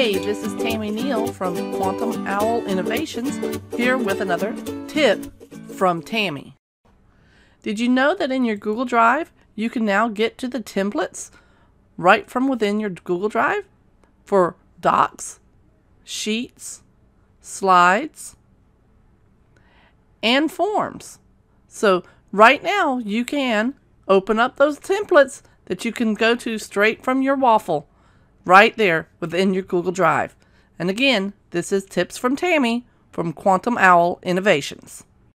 Hey, this is Tammy Neil from Quantum Owl Innovations here with another tip from Tammy. Did you know that in your Google Drive you can now get to the templates right from within your Google Drive for docs, sheets, slides, and forms? So, right now you can open up those templates that you can go to straight from your waffle right there within your Google Drive. And again, this is tips from Tammy from Quantum Owl Innovations.